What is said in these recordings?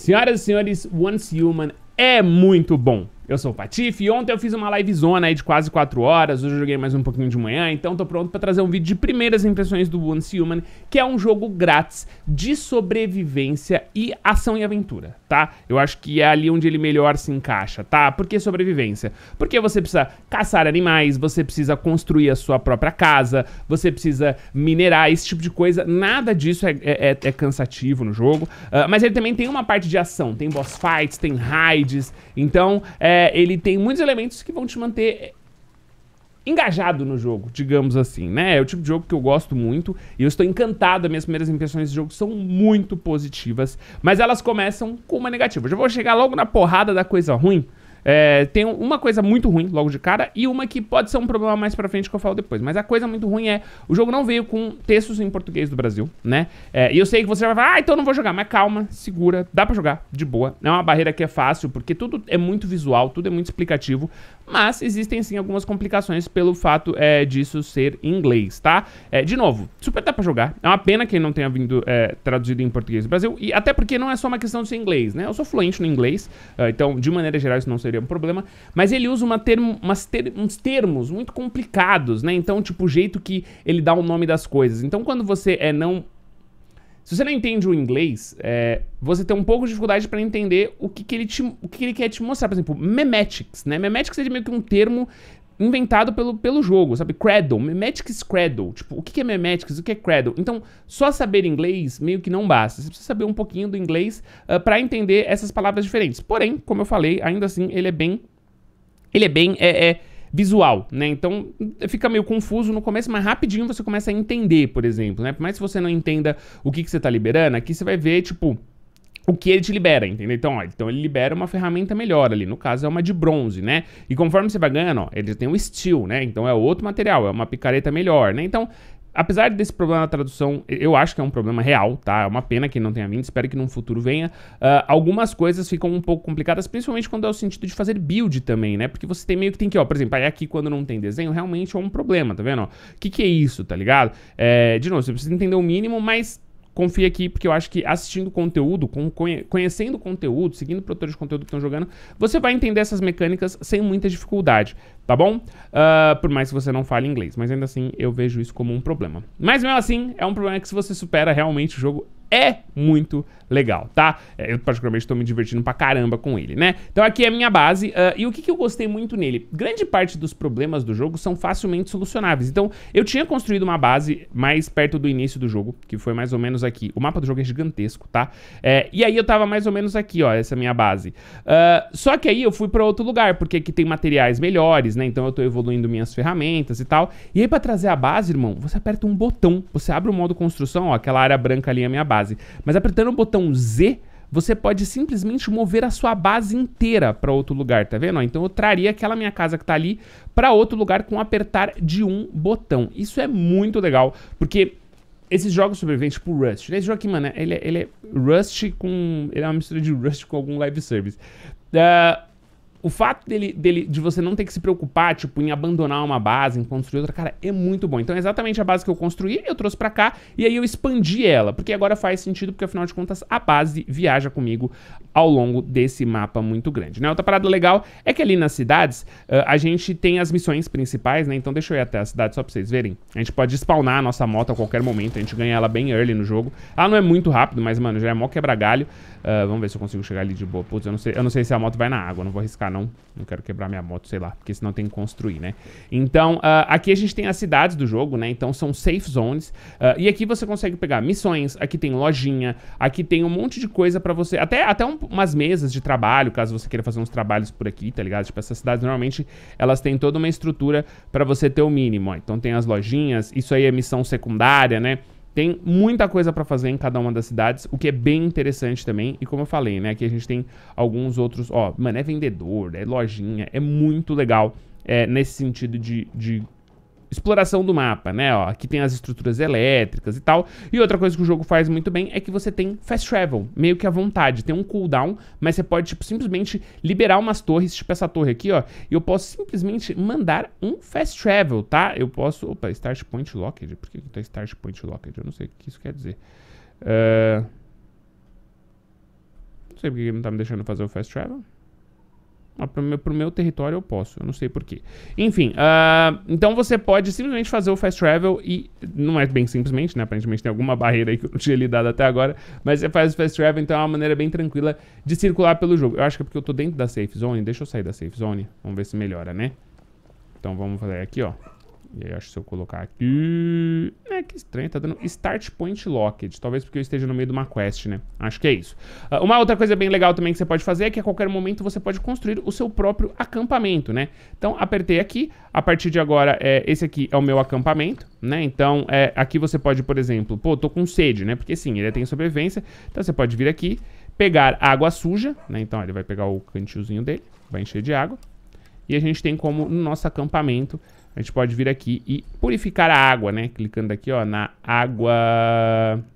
Senhoras e senhores, Once Human é muito bom. Eu sou o Patife e ontem eu fiz uma livezona aí de quase 4 horas, hoje eu joguei mais um pouquinho de manhã, então tô pronto para trazer um vídeo de primeiras impressões do Once Human, que é um jogo grátis de sobrevivência e ação e aventura, tá? Eu acho que é ali onde ele melhor se encaixa, tá? Por que sobrevivência? Porque você precisa caçar animais, você precisa construir a sua própria casa, você precisa minerar, esse tipo de coisa, nada disso é, é, é, é cansativo no jogo, uh, mas ele também tem uma parte de ação, tem boss fights, tem raids, então é é, ele tem muitos elementos que vão te manter engajado no jogo, digamos assim, né? É o tipo de jogo que eu gosto muito e eu estou encantado. Minhas primeiras impressões de jogo são muito positivas, mas elas começam com uma negativa. Eu já vou chegar logo na porrada da coisa ruim, é, tem uma coisa muito ruim logo de cara e uma que pode ser um problema mais pra frente que eu falo depois. Mas a coisa muito ruim é, o jogo não veio com textos em português do Brasil, né? É, e eu sei que você vai falar, ah, então não vou jogar. Mas calma, segura, dá pra jogar, de boa. É uma barreira que é fácil, porque tudo é muito visual, tudo é muito explicativo. Mas existem sim algumas complicações pelo fato é, disso ser em inglês, tá? É, de novo, super dá pra jogar. É uma pena que ele não tenha vindo é, traduzido em português do Brasil. E até porque não é só uma questão de ser inglês, né? Eu sou fluente no inglês, uh, então de maneira geral isso não seria um problema. Mas ele usa uma termo, ter, uns termos muito complicados, né? Então, tipo, o jeito que ele dá o nome das coisas. Então, quando você é não se você não entende o inglês, é, você tem um pouco de dificuldade para entender o que, que ele te, o que, que, ele quer te mostrar. Por exemplo, memetics, né? Memetics é meio que um termo inventado pelo, pelo jogo, sabe? Cradle, memetics cradle. Tipo, o que, é memetics, o que é cradle? Então, só saber inglês meio que não basta. Você precisa saber um pouquinho do inglês uh, ah, para entender essas palavras diferentes. Porém, como eu falei, ainda assim, ele é bem... Ele é bem... É, é, visual, né? Então fica meio confuso no começo, mas rapidinho você começa a entender, por exemplo, né? Por mais que você não entenda o que, que você está liberando, aqui você vai ver, tipo, o que ele te libera, entendeu? Então, ó, então ele libera uma ferramenta melhor ali, no caso é uma de bronze, né? E conforme você vai ganhando, ó, ele tem o steel, né? Então é outro material, é uma picareta melhor, né? Então Apesar desse problema na tradução, eu acho que é um problema real, tá? É uma pena que não tenha vindo, espero que no futuro venha. Uh, algumas coisas ficam um pouco complicadas, principalmente quando é o sentido de fazer build também, né? Porque você tem meio que tem que, ó, por exemplo, aí aqui quando não tem desenho, realmente é um problema, tá vendo? O que, que é isso, tá ligado? É, de novo, você precisa entender o mínimo, mas confia aqui, porque eu acho que assistindo conteúdo, conhecendo conteúdo, seguindo produtores de conteúdo que estão jogando, você vai entender essas mecânicas sem muita dificuldade, tá bom? Uh, por mais que você não fale inglês, mas ainda assim eu vejo isso como um problema. Mas mesmo assim, é um problema que se você supera, realmente o jogo é muito legal, tá? É, eu particularmente estou me divertindo pra caramba com ele, né? Então aqui é a minha base, uh, e o que, que eu gostei muito nele? Grande parte dos problemas do jogo são facilmente solucionáveis, então eu tinha construído uma base mais perto do início do jogo, que foi mais ou menos aqui. O mapa do jogo é gigantesco, tá? É, e aí eu tava mais ou menos aqui, ó, essa é minha base. Uh, só que aí eu fui pra outro lugar, porque aqui tem materiais melhores, né? Então eu tô evoluindo minhas ferramentas e tal. E aí pra trazer a base, irmão, você aperta um botão, você abre o modo construção, ó, aquela área branca ali é a minha base base. Mas apertando o botão Z, você pode simplesmente mover a sua base inteira para outro lugar, tá vendo? Então eu traria aquela minha casa que tá ali para outro lugar com apertar de um botão. Isso é muito legal, porque esses jogos sobreviventes, tipo Rust, né? esse jogo aqui, mano, ele é, ele é Rust com... ele é uma mistura de Rust com algum live service. Uh, o fato dele, dele, de você não ter que se preocupar, tipo, em abandonar uma base, em construir outra, cara, é muito bom. Então, é exatamente a base que eu construí, eu trouxe pra cá, e aí eu expandi ela, porque agora faz sentido, porque afinal de contas, a base viaja comigo ao longo desse mapa muito grande, né? Outra parada legal é que ali nas cidades, uh, a gente tem as missões principais, né? Então, deixa eu ir até a cidade só pra vocês verem. A gente pode spawnar a nossa moto a qualquer momento, a gente ganha ela bem early no jogo. Ela não é muito rápido, mas, mano, já é mó quebra-galho. Uh, vamos ver se eu consigo chegar ali de boa. Putz, eu não sei, eu não sei se a moto vai na água, não vou arriscar não. Não quero quebrar minha moto, sei lá, porque senão tem que construir, né? Então, uh, aqui a gente tem as cidades do jogo, né? Então são safe zones. Uh, e aqui você consegue pegar missões, aqui tem lojinha, aqui tem um monte de coisa pra você... Até, até um, umas mesas de trabalho, caso você queira fazer uns trabalhos por aqui, tá ligado? Tipo, essas cidades normalmente, elas têm toda uma estrutura pra você ter o mínimo, ó. Então tem as lojinhas, isso aí é missão secundária, né? Tem muita coisa para fazer em cada uma das cidades, o que é bem interessante também. E como eu falei, né, aqui a gente tem alguns outros, ó, mano, é vendedor, é lojinha, é muito legal é, nesse sentido de, de exploração do mapa, né? Ó, aqui tem as estruturas elétricas e tal. E outra coisa que o jogo faz muito bem é que você tem fast travel, meio que à vontade. Tem um cooldown, mas você pode, tipo, simplesmente liberar umas torres, tipo essa torre aqui, ó. E eu posso simplesmente mandar um fast travel, tá? Eu posso... Opa, Start Point Locked. Por que tá Start Point Locked? Eu não sei o que isso quer dizer. Uh... sei porque ele não tá me deixando fazer o fast travel. Mas pro meu, pro meu território eu posso, eu não sei porquê. Enfim, uh, então você pode simplesmente fazer o fast travel e... Não é bem simplesmente, né? Aparentemente tem alguma barreira aí que eu não tinha lidado até agora. Mas você faz o fast travel, então é uma maneira bem tranquila de circular pelo jogo. Eu acho que é porque eu tô dentro da safe zone. Deixa eu sair da safe zone. Vamos ver se melhora, né? Então vamos fazer aqui, ó. E aí, acho que se eu colocar aqui... É, que estranho, tá dando Start Point Locked. Talvez porque eu esteja no meio de uma quest, né? Acho que é isso. Uh, uma outra coisa bem legal também que você pode fazer é que a qualquer momento você pode construir o seu próprio acampamento, né? Então, apertei aqui. A partir de agora, é, esse aqui é o meu acampamento, né? Então, é, aqui você pode, por exemplo... Pô, tô com sede, né? Porque sim, ele tem sobrevivência. Então, você pode vir aqui, pegar água suja, né? Então, ele vai pegar o cantilzinho dele, vai encher de água. E a gente tem como no nosso acampamento a gente pode vir aqui e purificar a água, né? Clicando aqui, ó, na água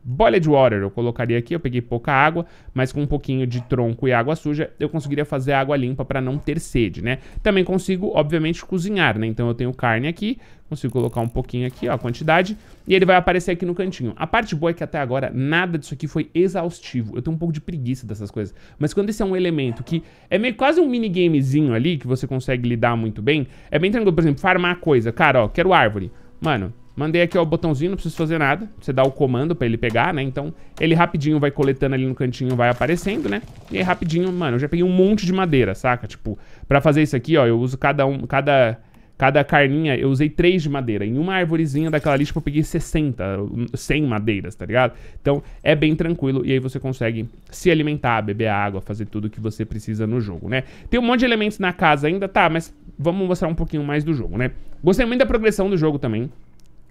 boiled water. Eu colocaria aqui, eu peguei pouca água, mas com um pouquinho de tronco e água suja, eu conseguiria fazer água limpa para não ter sede, né? Também consigo, obviamente, cozinhar, né? Então eu tenho carne aqui, consigo colocar um pouquinho aqui, ó, a quantidade, e ele vai aparecer aqui no cantinho. A parte boa é que até agora nada disso aqui foi exaustivo. Eu tenho um pouco de preguiça dessas coisas. Mas quando esse é um elemento que é meio quase um minigamezinho ali, que você consegue lidar muito bem, é bem tranquilo. Por exemplo, farmar coisa. Cara, ó, quero árvore. Mano, Mandei aqui ó, o botãozinho, não preciso fazer nada. Você dá o comando pra ele pegar, né? Então, ele rapidinho vai coletando ali no cantinho, vai aparecendo, né? E aí, rapidinho, mano, eu já peguei um monte de madeira, saca? Tipo, pra fazer isso aqui, ó, eu uso cada um, cada Cada carninha, eu usei 3 de madeira. Em uma arvorezinha daquela lista eu peguei 60, 100 madeiras, tá ligado? Então é bem tranquilo e aí você consegue se alimentar, beber água, fazer tudo que você precisa no jogo, né? Tem um monte de elementos na casa ainda, tá, mas vamos mostrar um pouquinho mais do jogo, né? Gostei muito da progressão do jogo também.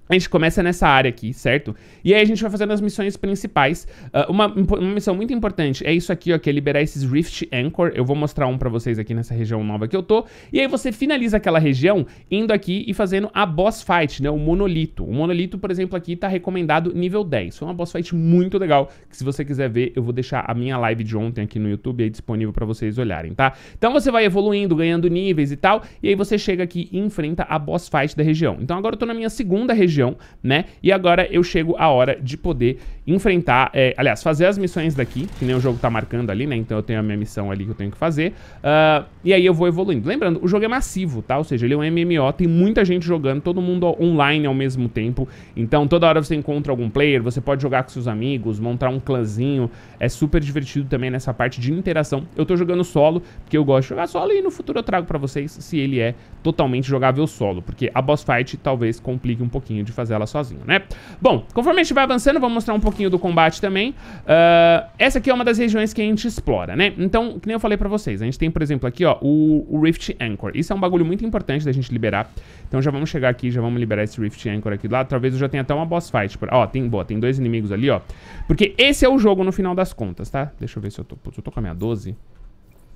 A gente começa nessa área aqui, certo? E aí a gente vai fazendo as missões principais. Uh, uma, uma, missão muito importante é isso aqui, ó, que é liberar esses Rift Anchor. Eu vou mostrar um pra vocês aqui nessa região nova que eu tô. E aí você finaliza aquela região indo aqui e fazendo a boss fight, né? O monolito. O monolito, por exemplo, aqui tá recomendado nível 10. Foi uma boss fight muito legal, que se você quiser ver, eu vou deixar a minha live de ontem aqui no YouTube aí disponível pra vocês olharem, tá? Então você vai evoluindo, ganhando níveis e tal, e aí você chega aqui e enfrenta a boss fight da região. Então agora eu tô na minha segunda região região, né? E agora eu chego a hora de poder enfrentar, é, aliás, fazer as missões daqui, que nem o jogo tá marcando ali, né? Então eu tenho a minha missão ali que eu tenho que fazer. Uh, e aí eu vou evoluindo. Lembrando, o jogo é massivo, tá? Ou seja, ele é um MMO, tem muita gente jogando, todo mundo online ao mesmo tempo. Então toda hora você encontra algum player, você pode jogar com seus amigos, montar um clãzinho. É super divertido também nessa parte de interação. Eu tô jogando solo, porque eu gosto de jogar solo e no futuro eu trago pra vocês se ele é totalmente jogável solo. Porque a boss fight talvez complique um pouquinho de fazer ela sozinho, né? Bom, conforme a gente vai avançando, vou mostrar um pouquinho do combate também. Uh, essa aqui é uma das regiões que a gente explora, né? Então, que nem eu falei pra vocês, a gente tem, por exemplo, aqui, ó, o, o Rift Anchor. Isso é um bagulho muito importante da gente liberar. Então já vamos chegar aqui, já vamos liberar esse Rift Anchor aqui do lado. Talvez eu já tenha até uma boss fight. Por... Ó, tem, boa, tem dois inimigos ali, ó. Porque esse é o jogo no final das contas, tá? Deixa eu ver se eu tô... Putz, eu tô com a minha 12.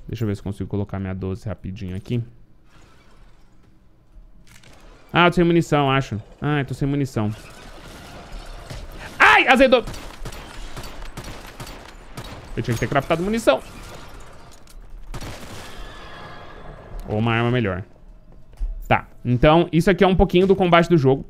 Deixa eu ver se consigo colocar minha 12 rapidinho aqui. Ah, tô sem munição, acho. Ah, tô sem munição. Ai, azedou. Eu tinha que ter craftado munição. Ou uma arma melhor. Tá, então isso aqui é um pouquinho do combate do jogo.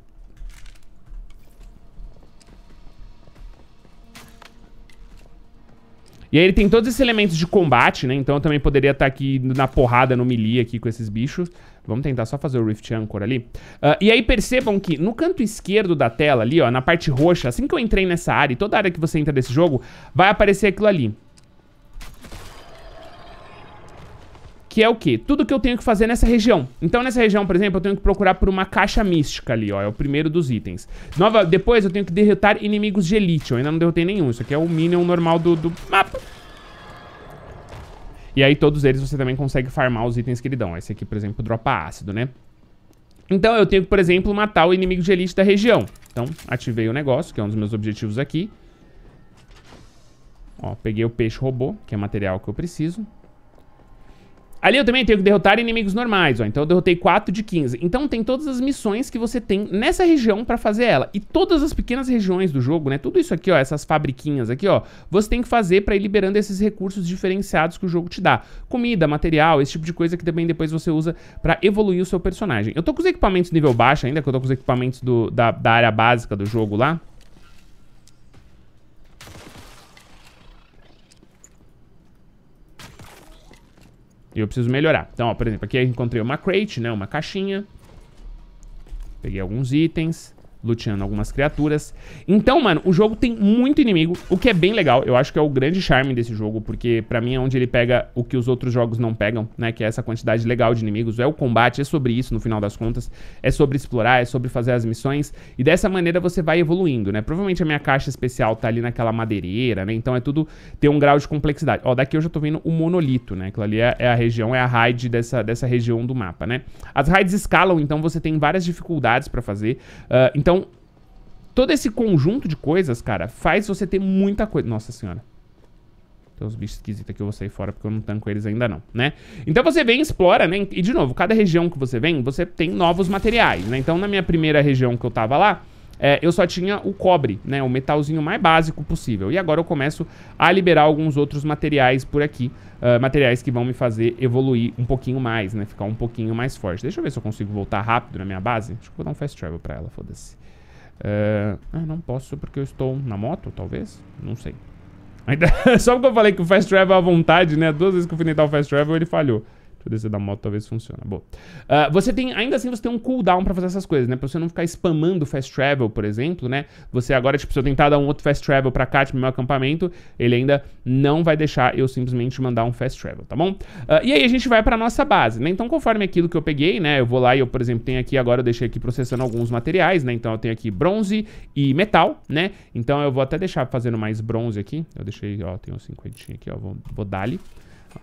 E aí ele tem todos esses elementos de combate, né? Então eu também poderia estar aqui na porrada, no melee aqui com esses bichos. Vamos tentar só fazer o Rift Anchor ali. Uh, e aí percebam que no canto esquerdo da tela ali, ó, na parte roxa, assim que eu entrei nessa área, e toda área que você entra desse jogo, vai aparecer aquilo ali. Que é o quê? Tudo que eu tenho que fazer nessa região. Então nessa região, por exemplo, eu tenho que procurar por uma caixa mística ali, ó. É o primeiro dos itens. Nova, depois eu tenho que derrotar inimigos de elite. Eu ainda não derrotei nenhum. Isso aqui é o minion normal do, do mapa. E aí todos eles você também consegue farmar os itens que ele dão. Esse aqui, por exemplo, dropa ácido, né? Então eu tenho que, por exemplo, matar o inimigo de elite da região. Então ativei o negócio, que é um dos meus objetivos aqui. Ó, peguei o peixe robô, que é material que eu preciso. Ali eu também tenho que derrotar inimigos normais, ó. Então eu derrotei 4 de 15. Então tem todas as missões que você tem nessa região pra fazer ela. E todas as pequenas regiões do jogo, né? Tudo isso aqui, ó, essas fabriquinhas aqui, ó. Você tem que fazer pra ir liberando esses recursos diferenciados que o jogo te dá. Comida, material, esse tipo de coisa que também depois você usa pra evoluir o seu personagem. Eu tô com os equipamentos nível baixo ainda, que eu tô com os equipamentos do, da, da área básica do jogo lá. E eu preciso melhorar. Então, ó, por exemplo, aqui eu encontrei uma crate, né? Uma caixinha. Peguei alguns itens luteando algumas criaturas. Então, mano, o jogo tem muito inimigo, o que é bem legal. Eu acho que é o grande charme desse jogo, porque pra mim é onde ele pega o que os outros jogos não pegam, né? Que é essa quantidade legal de inimigos. É o combate, é sobre isso no final das contas. É sobre explorar, é sobre fazer as missões. E dessa maneira você vai evoluindo, né? Provavelmente a minha caixa especial tá ali naquela madeireira, né? Então é tudo... Tem um grau de complexidade. Ó, daqui eu já tô vendo o monolito, né? Aquilo ali é, é a região, é a raid dessa, dessa região do mapa, né? As raids escalam, então você tem várias dificuldades pra fazer. Uh, então, todo esse conjunto de coisas, cara, faz você ter muita coisa. Nossa senhora. Tem uns bichos esquisitos aqui, eu vou sair fora porque eu não tanco eles ainda não, né? Então você vem, explora, né? E de novo, cada região que você vem, você tem novos materiais, né? Então na minha primeira região que eu tava lá, é, eu só tinha o cobre, né? O metalzinho mais básico possível. E agora eu começo a liberar alguns outros materiais por aqui. Uh, materiais que vão me fazer evoluir um pouquinho mais, né? Ficar um pouquinho mais forte. Deixa eu ver se eu consigo voltar rápido na minha base. Acho que vou dar um fast travel pra ela, foda-se. Uh, ah, não posso porque eu estou na moto, talvez? Não sei. Ainda, só porque eu falei que o Fast Travel é à vontade, né? Duas vezes que eu fui tentar o Fast Travel, ele falhou. Eu descer da moto, talvez funcione. Bom. Uh, você tem, ainda assim, você tem um cooldown pra fazer essas coisas, né? Pra você não ficar spamando fast travel, por exemplo, né? Você agora, tipo, se eu tentar dar um outro fast travel pra cá, tipo, meu acampamento, ele ainda não vai deixar eu simplesmente mandar um fast travel, tá bom? Uh, e aí a gente vai pra nossa base, né? Então, conforme aquilo que eu peguei, né? Eu vou lá e eu, por exemplo, tenho aqui agora, eu deixei aqui processando alguns materiais, né? Então, eu tenho aqui bronze e metal, né? Então, eu vou até deixar fazendo mais bronze aqui. Eu deixei, ó, tenho um cinquentinho aqui, ó. Vou, vou dar-lhe.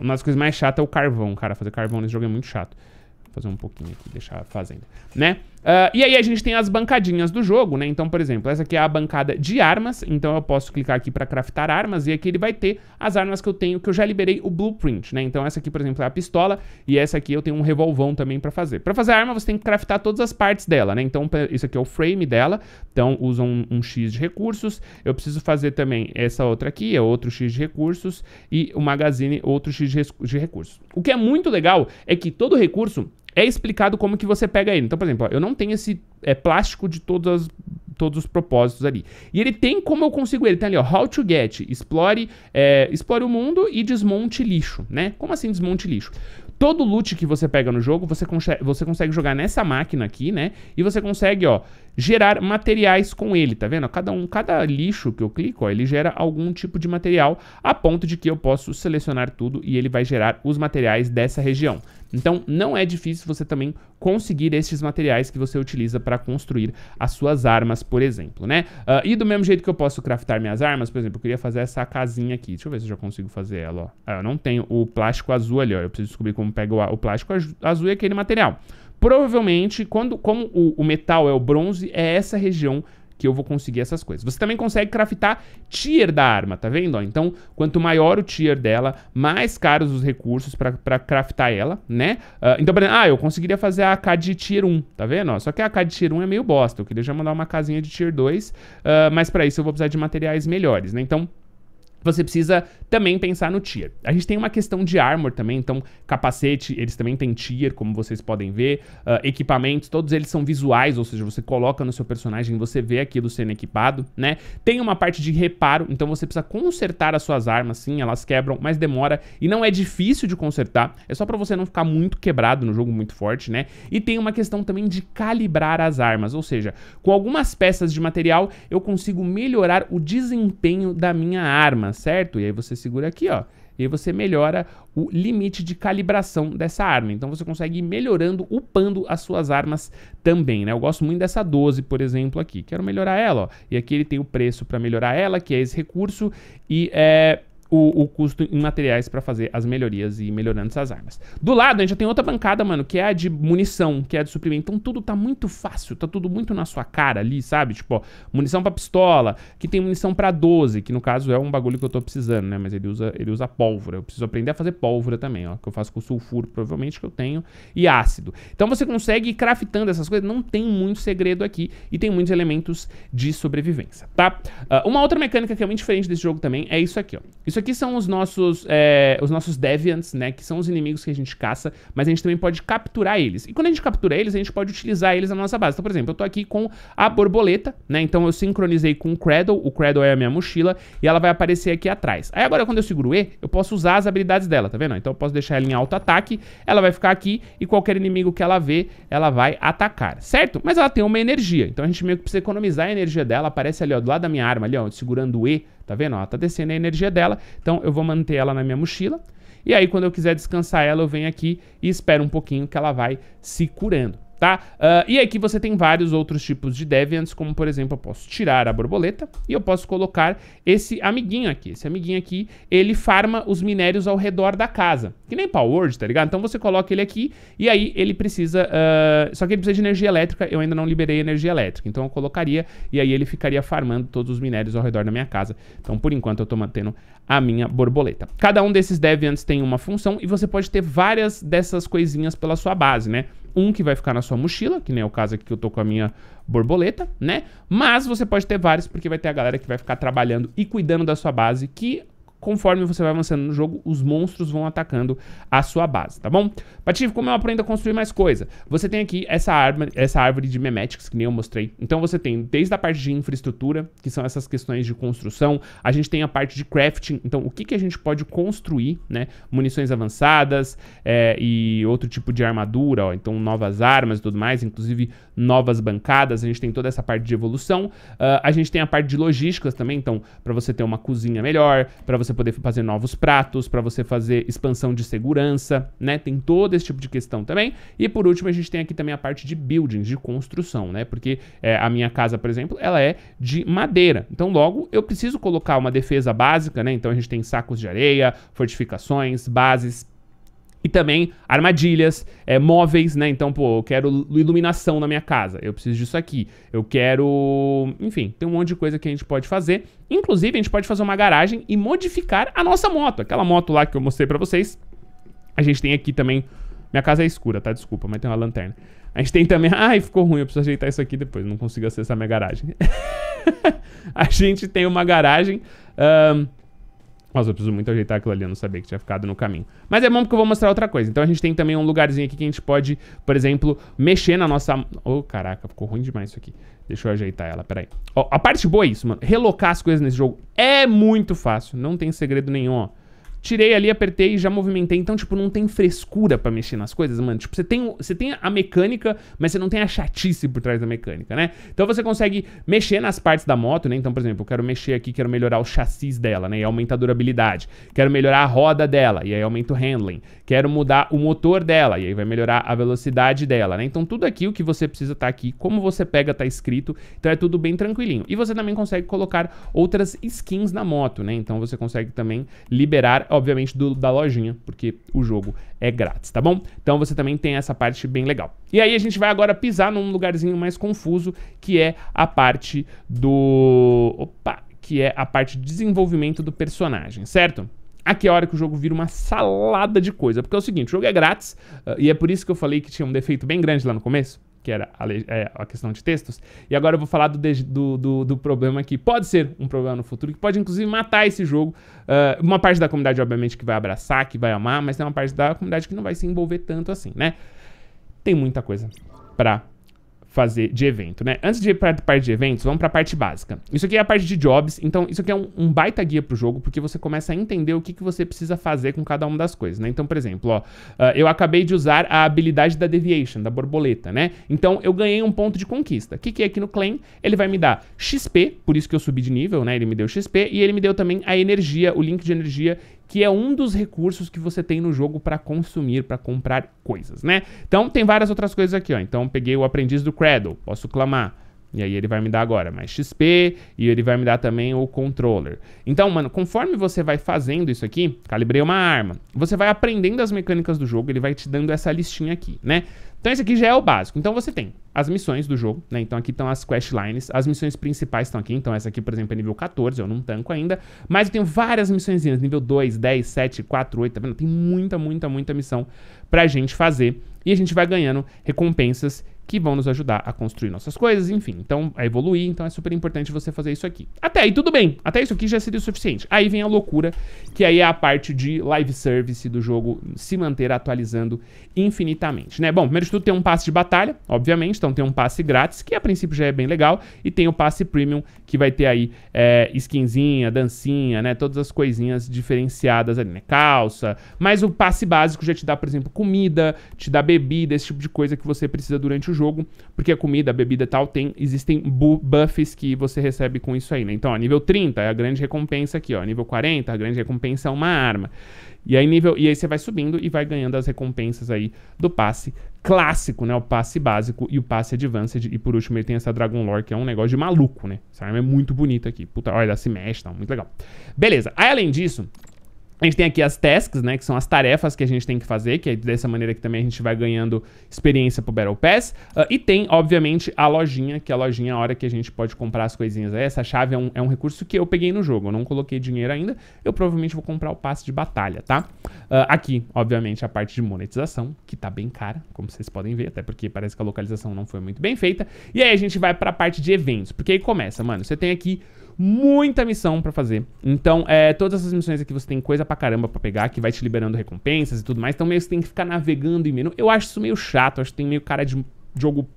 Uma das coisas mais chatas é o carvão, cara. Fazer carvão nesse jogo é muito chato. Vou fazer um pouquinho aqui, deixar fazendo, né? Uh, e aí a gente tem as bancadinhas do jogo, né? Então, por exemplo, essa aqui é a bancada de armas. Então eu posso clicar aqui para craftar armas e aqui ele vai ter as armas que eu tenho, que eu já liberei o blueprint, né? Então essa aqui, por exemplo, é a pistola e essa aqui eu tenho um revolvão também para fazer. Para fazer a arma você tem que craftar todas as partes dela, né? Então isso aqui é o frame dela, então usa um, um X de recursos. Eu preciso fazer também essa outra aqui, é outro X de recursos e o magazine, outro X de, de recursos. O que é muito legal é que todo recurso é explicado como que você pega ele. Então, por exemplo, ó, eu não tenho esse é, plástico de todas, todos os propósitos ali. E ele tem como eu consigo ele. Tem ali, ó, how to get. Explore, é, explore o mundo e desmonte lixo, né? Como assim desmonte lixo? Todo loot que você pega no jogo, você, você consegue jogar nessa máquina aqui, né? E você consegue, ó, gerar materiais com ele, tá vendo? Cada um, cada lixo que eu clico, ó, ele gera algum tipo de material a ponto de que eu posso selecionar tudo e ele vai gerar os materiais dessa região. Então, não é difícil você também conseguir esses materiais que você utiliza para construir as suas armas, por exemplo, né? Uh, e do mesmo jeito que eu posso craftar minhas armas, por exemplo, eu queria fazer essa casinha aqui. Deixa eu ver se eu já consigo fazer ela, ó. Ah, eu não tenho o plástico azul ali, ó. Eu preciso descobrir como pega o, o plástico azul e aquele material. Provavelmente, quando, como o, o metal é o bronze, é essa região que eu vou conseguir essas coisas. Você também consegue craftar tier da arma, tá vendo? Então, quanto maior o tier dela, mais caros os recursos para craftar ela, né? Uh, então, por exemplo, ah, eu conseguiria fazer a AK de tier 1, tá vendo? Só que a AK de tier 1 é meio bosta. Eu queria já mandar uma casinha de tier 2, uh, ah, mas para isso eu vou precisar de materiais melhores, né? Então, você precisa também pensar no tier. A gente tem uma questão de armor também, então capacete, eles também têm tier, como vocês podem ver. Uh, equipamentos, todos eles são visuais, ou seja, você coloca no seu personagem, você vê aquilo sendo equipado, né? Tem uma parte de reparo, então você precisa consertar as suas armas, sim, elas quebram, mas demora e não é difícil de consertar, é só para você não ficar muito quebrado no jogo muito forte, né? E tem uma questão também de calibrar as armas, ou seja, com algumas peças de material eu consigo melhorar o desempenho da minha arma, certo? E aí você segura aqui, ó. E você melhora o limite de calibração dessa arma. Então você consegue ir melhorando, upando as suas armas também, né? Eu gosto muito dessa 12, por exemplo, aqui. Quero melhorar ela, ó. E aqui ele tem o preço para melhorar ela, que é esse recurso. E é o, o custo em materiais para fazer as melhorias e melhorando essas armas. Do lado, a gente já tem outra bancada, mano, que é a de munição, que é a de suprimento. Então tudo tá muito fácil, tá tudo muito na sua cara ali, sabe? Tipo, ó, munição para pistola, que tem munição para 12, que no caso é um bagulho que eu tô precisando, né? Mas ele usa, ele usa pólvora. Eu preciso aprender a fazer pólvora também, ó, que eu faço com sulfuro, provavelmente que eu tenho, e ácido. Então você consegue ir craftando essas coisas, não tem muito segredo aqui e tem muitos elementos de sobrevivência, tá? Uh, uma outra mecânica que é muito diferente desse jogo também é isso aqui, ó. Isso Isso aqui são os nossos, é, os nossos Deviants, né? Que são os inimigos que a gente caça, mas a gente também pode capturar eles. E quando a gente captura eles, a gente pode utilizar eles na nossa base. Então, por exemplo, eu tô aqui com a borboleta, né? Então eu sincronizei com o Cradle, o Cradle é a minha mochila, e ela vai aparecer aqui atrás. Aí agora quando eu seguro E, eu posso usar as habilidades dela, tá vendo? Então eu posso deixar ela em alto ataque, ela vai ficar aqui, e qualquer inimigo que ela vê, ela vai atacar, certo? Mas ela tem uma energia, então a gente meio que precisa economizar a energia dela, aparece ali, ó, do lado da minha arma ali, ó, segurando o E, tá vendo? Ela tá descendo a energia dela, então eu vou manter ela na minha mochila. E aí, quando eu quiser descansar ela, eu venho aqui e espero um pouquinho que ela vai se curando tá? Uh, e aqui você tem vários outros tipos de deviants, como por exemplo, eu posso tirar a borboleta e eu posso colocar esse amiguinho aqui. Esse amiguinho aqui, ele farma os minérios ao redor da casa, que nem Word, tá ligado? Então você coloca ele aqui e aí ele precisa, uh, só que ele precisa de energia elétrica, eu ainda não liberei energia elétrica, então eu colocaria e aí ele ficaria farmando todos os minérios ao redor da minha casa. Então por enquanto eu tô mantendo a minha borboleta. Cada um desses deviants tem uma função e você pode ter várias dessas coisinhas pela sua base, né? Um que vai ficar na sua mochila, que nem é o caso aqui que eu tô com a minha borboleta, né? Mas você pode ter vários, porque vai ter a galera que vai ficar trabalhando e cuidando da sua base, que conforme você vai avançando no jogo, os monstros vão atacando a sua base, tá bom? Patife, como eu aprendo a construir mais coisa? Você tem aqui essa árvore, essa árvore de memetics, que nem eu mostrei. Então você tem desde a parte de infraestrutura, que são essas questões de construção, a gente tem a parte de crafting, então o que, que a gente pode construir, né? Munições avançadas é, e outro tipo de armadura, ó, então novas armas e tudo mais, inclusive novas bancadas, a gente tem toda essa parte de evolução. Uh, a gente tem a parte de logísticas também, então para você ter uma cozinha melhor, para você poder fazer novos pratos, para você fazer expansão de segurança, né? Tem todo esse tipo de questão também. E por último, a gente tem aqui também a parte de building, de construção, né? Porque é, a minha casa, por exemplo, ela é de madeira. Então, logo, eu preciso colocar uma defesa básica, né? Então, a gente tem sacos de areia, fortificações, bases e também armadilhas, é, móveis, né? Então, pô, eu quero iluminação na minha casa. Eu preciso disso aqui. Eu quero. Enfim, tem um monte de coisa que a gente pode fazer. Inclusive, a gente pode fazer uma garagem e modificar a nossa moto. Aquela moto lá que eu mostrei pra vocês. A gente tem aqui também. Minha casa é escura, tá? Desculpa, mas tem uma lanterna. A gente tem também. Ai, ficou ruim, eu preciso ajeitar isso aqui depois. Não consigo acessar minha garagem. a gente tem uma garagem. Um, nossa, eu preciso muito ajeitar aquilo ali, eu não sabia que tinha ficado no caminho. Mas é bom porque eu vou mostrar outra coisa. Então a gente tem também um lugarzinho aqui que a gente pode, por exemplo, mexer na nossa... Oh, caraca, ficou ruim demais isso aqui. Deixa eu ajeitar ela, peraí. Ó, a parte boa é isso, mano. Relocar as coisas nesse jogo é muito fácil. Não tem segredo nenhum, ó. Tirei ali, apertei e já movimentei. Então, tipo, não tem frescura para mexer nas coisas, mano. Tipo, você tem, você tem a mecânica, mas você não tem a chatice por trás da mecânica, né? Então você consegue mexer nas partes da moto, né? Então, por exemplo, eu quero mexer aqui, quero melhorar o chassis dela, né? E aumenta a durabilidade. Quero melhorar a roda dela, e aí aumenta o handling. Quero mudar o motor dela, e aí vai melhorar a velocidade dela, né? Então, tudo aqui o que você precisa tá aqui, como você pega, tá escrito. Então, é tudo bem tranquilinho. E você também consegue colocar outras skins na moto, né? Então, você consegue também liberar obviamente, do, da lojinha, porque o jogo é grátis, tá bom? Então você também tem essa parte bem legal. E aí a gente vai agora pisar num lugarzinho mais confuso, que é a parte do... Opa! Que é a parte de desenvolvimento do personagem, certo? Aqui é a hora que o jogo vira uma salada de coisa. Porque é o seguinte, o jogo é grátis, uh, e é por isso que eu falei que tinha um defeito bem grande lá no começo que era a, é, a, questão de textos. E agora eu vou falar do, do, do, do, problema que pode ser um problema no futuro, que pode inclusive matar esse jogo. Uh, uma parte da comunidade, obviamente, que vai abraçar, que vai amar, mas tem uma parte da comunidade que não vai se envolver tanto assim, né? Tem muita coisa pra fazer de evento, né? Antes de ir para a parte de eventos, vamos para a parte básica. Isso aqui é a parte de jobs, então isso aqui é um, um baita guia para o jogo, porque você começa a entender o que, que você precisa fazer com cada uma das coisas, né? Então, por exemplo, ó, uh, eu acabei de usar a habilidade da Deviation, da borboleta, né? Então, eu ganhei um ponto de conquista. O que, que é aqui no claim? Ele vai me dar XP, por isso que eu subi de nível, né? Ele me deu XP, e ele me deu também a energia, o link de energia que é um dos recursos que você tem no jogo para consumir, para comprar coisas, né? Então tem várias outras coisas aqui, ó. Então peguei o aprendiz do Cradle, posso clamar. E aí ele vai me dar agora mais XP e ele vai me dar também o controller. Então, mano, conforme você vai fazendo isso aqui, calibrei uma arma, você vai aprendendo as mecânicas do jogo, ele vai te dando essa listinha aqui, né? Então esse aqui já é o básico. Então você tem as missões do jogo, né? Então aqui estão as quest lines, as missões principais estão aqui. Então essa aqui, por exemplo, é nível 14, eu não tanco ainda. Mas eu tenho várias missões, nível 2, 10, 7, 4, 8, tá vendo? Tem muita, muita, muita missão pra gente fazer. E a gente vai ganhando recompensas que vão nos ajudar a construir nossas coisas, enfim, então a evoluir, então é super importante você fazer isso aqui. Até aí tudo bem, até isso aqui já seria o suficiente. Aí vem a loucura, que aí é a parte de live service do jogo se manter atualizando infinitamente, né? Bom, primeiro de tudo tem um passe de batalha, obviamente, então tem um passe grátis, que a princípio já é bem legal, e tem o passe premium, que vai ter aí é, skinzinha, dancinha, né? Todas as coisinhas diferenciadas ali, né? Calça, mas o passe básico já te dá, por exemplo, comida, te dá bebida, esse tipo de coisa que você precisa durante o jogo, porque a comida, a bebida e tal, tem, existem bu buffs que você recebe com isso aí, né? Então, ó, nível 30 é a grande recompensa aqui, ó. Nível 40, a grande recompensa é uma arma. E aí, nível, e aí você vai subindo e vai ganhando as recompensas aí do passe clássico, né? O passe básico e o passe advanced. E por último, ele tem essa Dragon Lore, que é um negócio de maluco, né? Essa arma é muito bonita aqui. Puta, olha, ela se mexe, tá? Muito legal. Beleza. Aí, além disso, a gente tem aqui as tasks, né, que são as tarefas que a gente tem que fazer, que é dessa maneira que também a gente vai ganhando experiência pro Battle Pass. Uh, e tem, obviamente, a lojinha, que é a lojinha a hora que a gente pode comprar as coisinhas. Essa chave é um, é um recurso que eu peguei no jogo, eu não coloquei dinheiro ainda, eu provavelmente vou comprar o passe de batalha, tá? Uh, aqui, obviamente, a parte de monetização, que tá bem cara, como vocês podem ver, até porque parece que a localização não foi muito bem feita. E aí a gente vai pra parte de eventos, porque aí começa, mano, você tem aqui muita missão para fazer. Então, é, todas essas missões aqui você tem coisa pra caramba pra pegar, que vai te liberando recompensas e tudo mais. Então, meio que você tem que ficar navegando em menu. Eu acho isso meio chato, acho que tem meio cara de jogo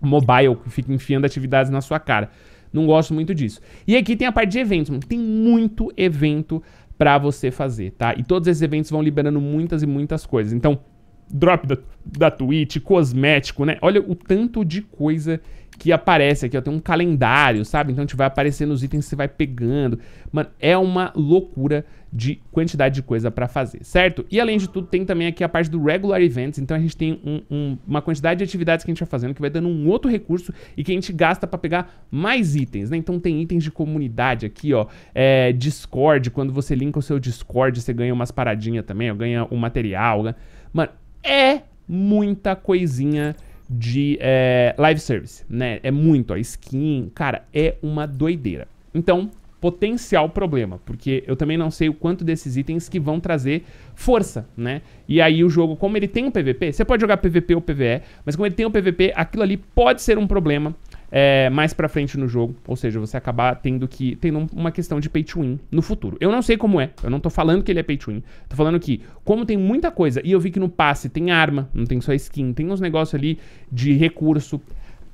mobile que fica enfiando atividades na sua cara. Não gosto muito disso. E aqui tem a parte de eventos, mano. Tem muito evento pra você fazer, tá? E todos esses eventos vão liberando muitas e muitas coisas. Então, drop da, da Twitch, cosmético, né? Olha o tanto de coisa que aparece aqui, ó, tem um calendário, sabe? Então a gente vai aparecendo os itens você vai pegando. Mano, é uma loucura de quantidade de coisa para fazer, certo? E além de tudo, tem também aqui a parte do Regular Events, então a gente tem um, um, uma quantidade de atividades que a gente vai fazendo que vai dando um outro recurso e que a gente gasta para pegar mais itens, né? Então tem itens de comunidade aqui, ó, é, Discord, quando você linka o seu Discord, você ganha umas paradinhas também, ó, ganha um material, né? Mano, é muita coisinha de é, live service, né? É muito, ó, skin, cara, é uma doideira. Então, potencial problema, porque eu também não sei o quanto desses itens que vão trazer força, né? E aí o jogo, como ele tem um PVP, você pode jogar PVP ou PVE, mas como ele tem um PVP, aquilo ali pode ser um problema é, mais pra frente no jogo. Ou seja, você acabar tendo que. tendo uma questão de pay to win no futuro. Eu não sei como é. Eu não tô falando que ele é pay to win. Tô falando que, como tem muita coisa, e eu vi que no passe tem arma, não tem só skin, tem uns negócios ali de recurso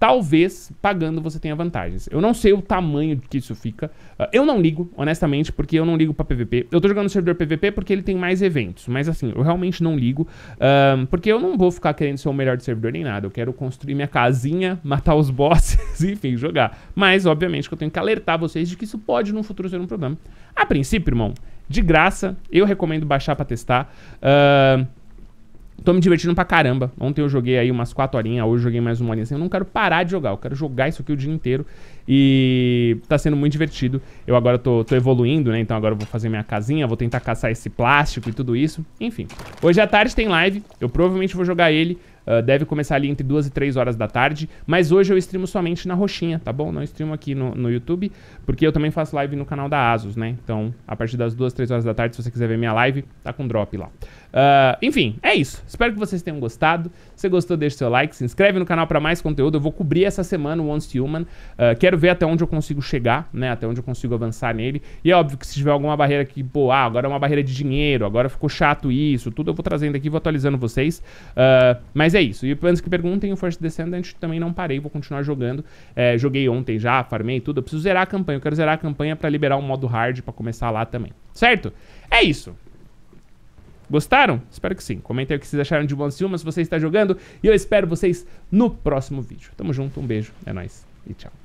talvez pagando você tenha vantagens. Eu não sei o tamanho que isso fica. Uh, eu não ligo, honestamente, porque eu não ligo pra PVP. Eu tô jogando no servidor PVP porque ele tem mais eventos. Mas assim, eu realmente não ligo. Uh, porque eu não vou ficar querendo ser o melhor de servidor nem nada. Eu quero construir minha casinha, matar os bosses, enfim, jogar. Mas, obviamente, que eu tenho que alertar vocês de que isso pode no futuro ser um problema. A princípio, irmão, de graça, eu recomendo baixar pra testar. Uh, Tô me divertindo pra caramba. Ontem eu joguei aí umas 4 horinhas, hoje joguei mais uma horinha assim. Eu não quero parar de jogar, eu quero jogar isso aqui o dia inteiro. E tá sendo muito divertido. Eu agora tô, tô evoluindo, né? Então agora eu vou fazer minha casinha, vou tentar caçar esse plástico e tudo isso. Enfim. Hoje à tarde tem live, eu provavelmente vou jogar ele. Uh, deve começar ali entre 2 e 3 horas da tarde. Mas hoje eu streamo somente na roxinha, tá bom? Não streamo aqui no, no YouTube, porque eu também faço live no canal da Asus, né? Então, a partir das 2, 3 horas da tarde, se você quiser ver minha live, tá com drop lá. Uh, enfim, é isso. Espero que vocês tenham gostado. Se gostou, deixe seu like, se inscreve no canal para mais conteúdo. Eu vou cobrir essa semana o Once Human. Uh, quero ver até onde eu consigo chegar, né? Até onde eu consigo avançar nele. E é óbvio que se tiver alguma barreira que, pô, ah, agora é uma barreira de dinheiro, agora ficou chato isso, tudo eu vou trazendo aqui, vou atualizando vocês. Uh, mas é isso. E antes que perguntem, o First Descendant também não parei, vou continuar jogando. É, joguei ontem já, farmei tudo. Eu preciso zerar a campanha. Eu quero zerar a campanha para liberar o modo hard para começar lá também. Certo? É isso. Gostaram? Espero que sim. Comentem o que vocês acharam de One se você está jogando. E eu espero vocês no próximo vídeo. Tamo junto, um beijo, é nóis e tchau.